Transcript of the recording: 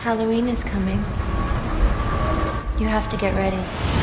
Halloween is coming. You have to get ready.